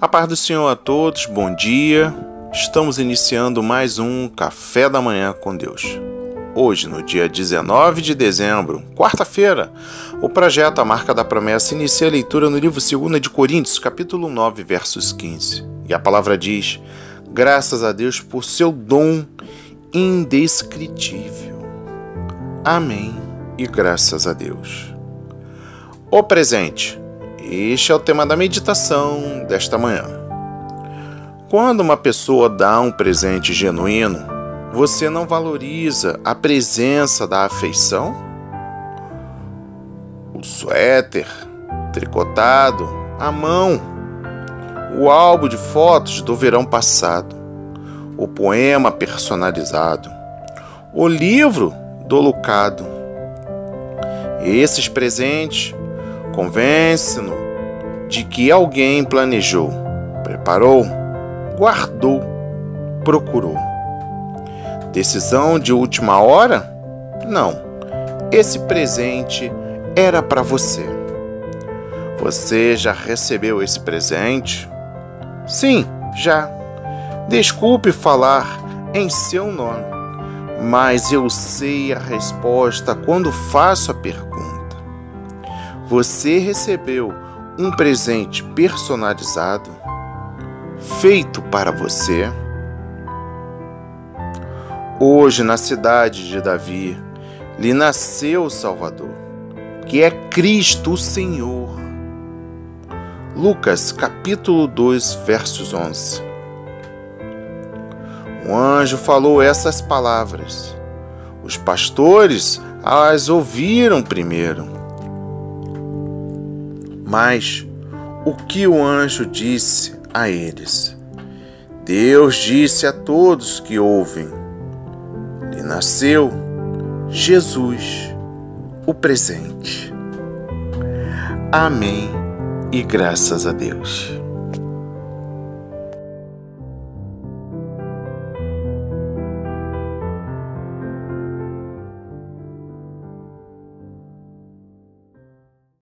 A paz do Senhor a todos, bom dia. Estamos iniciando mais um Café da Manhã com Deus. Hoje, no dia 19 de dezembro, quarta-feira, o projeto A Marca da Promessa inicia a leitura no livro 2 de Coríntios, capítulo 9, versos 15. E a palavra diz: Graças a Deus por seu dom indescritível. Amém e graças a Deus. O presente este é o tema da meditação desta manhã. Quando uma pessoa dá um presente genuíno, você não valoriza a presença da afeição? O suéter tricotado à mão, o álbum de fotos do verão passado, o poema personalizado, o livro do Lucado. Esses presentes Convence-no de que alguém planejou, preparou, guardou, procurou. Decisão de última hora? Não. Esse presente era para você. Você já recebeu esse presente? Sim, já. Desculpe falar em seu nome, mas eu sei a resposta quando faço a pergunta. Você recebeu um presente personalizado feito para você? Hoje, na cidade de Davi, lhe nasceu o Salvador, que é Cristo o Senhor. Lucas capítulo 2, versos 11. O anjo falou essas palavras. Os pastores as ouviram primeiro mas o que o anjo disse a eles? Deus disse a todos que ouvem: lhe nasceu Jesus, o presente. Amém e graças a Deus.